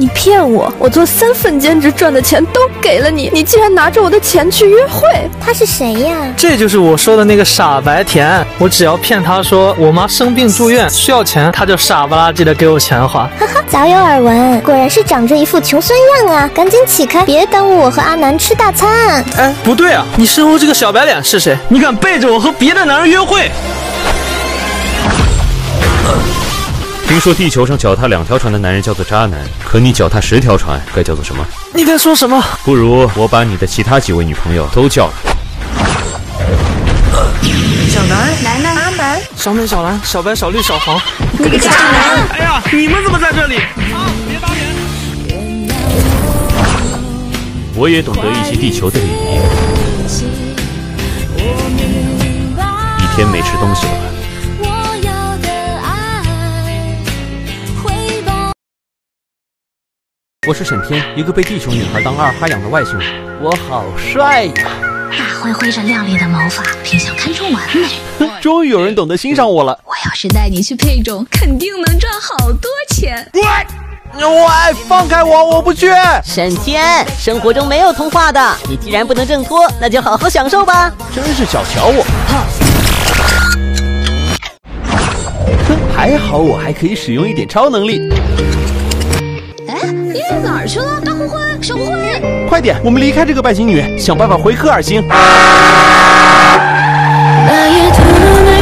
你骗我！我做三份兼职赚的钱都给了你，你竟然拿着我的钱去约会！他是谁呀？这就是我说的那个傻白甜。我只要骗他说我妈生病住院需要钱，他就傻不拉几的给我钱花。哈哈，早有耳闻，果然是长着一副穷酸样啊！赶紧起开，别耽误我和阿南吃大餐。哎，不对啊，你身后这个小白脸是谁？你敢背着我和别的男人约会？听说地球上脚踏两条船的男人叫做渣男，可你脚踏十条船，该叫做什么？你在说什么？不如我把你的其他几位女朋友都叫来。小南、楠楠、阿南、小美、小蓝、小白、小绿、小黄，那个渣男！哎呀，你们怎么在这里？啊，别打人！我也懂得一些地球的礼仪。一天没吃东西了。我是沈天，一个被地球女孩当二哈养的外星人。我好帅呀！大灰灰这亮丽的毛发，品相堪称完美。终于有人懂得欣赏我了。我要是带你去配种，肯定能赚好多钱。喂，喂，放开我，我不去。沈天，生活中没有童话的。你既然不能挣脱，那就好好享受吧。真是小瞧我。哼，还好我还可以使用一点超能力。你哪儿去了，大灰灰？小灰灰，快点，我们离开这个拜金女，想办法回科尔星。那夜的